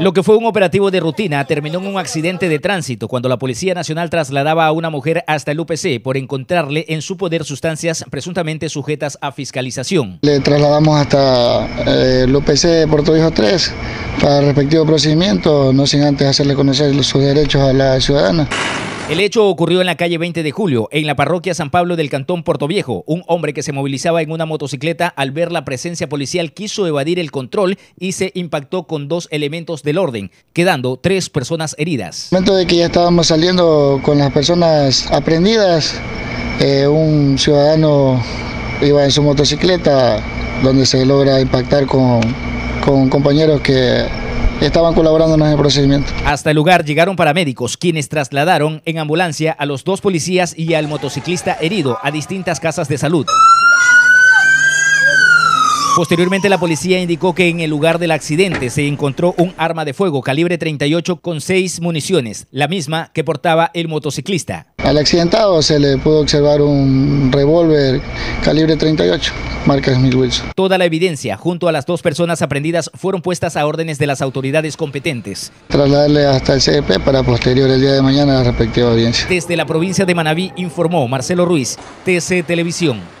Lo que fue un operativo de rutina terminó en un accidente de tránsito cuando la Policía Nacional trasladaba a una mujer hasta el UPC por encontrarle en su poder sustancias presuntamente sujetas a fiscalización. Le trasladamos hasta eh, el UPC de Puerto Viejo 3 para el respectivo procedimiento, no sin antes hacerle conocer sus derechos a la ciudadana. El hecho ocurrió en la calle 20 de julio, en la parroquia San Pablo del Cantón Viejo. Un hombre que se movilizaba en una motocicleta al ver la presencia policial quiso evadir el control y se impactó con dos elementos del orden, quedando tres personas heridas. En el momento de que ya estábamos saliendo con las personas aprendidas, eh, un ciudadano iba en su motocicleta donde se logra impactar con, con compañeros que estaban colaborando en el procedimiento. Hasta el lugar llegaron paramédicos, quienes trasladaron en ambulancia a los dos policías y al motociclista herido a distintas casas de salud. Posteriormente, la policía indicó que en el lugar del accidente se encontró un arma de fuego calibre 38 con seis municiones, la misma que portaba el motociclista. Al accidentado se le pudo observar un revólver calibre 38, marca Smith Wilson. Toda la evidencia, junto a las dos personas aprendidas, fueron puestas a órdenes de las autoridades competentes. Trasladarle hasta el CDP para posterior el día de mañana a la respectiva audiencia. Desde la provincia de Manabí informó Marcelo Ruiz, TC Televisión.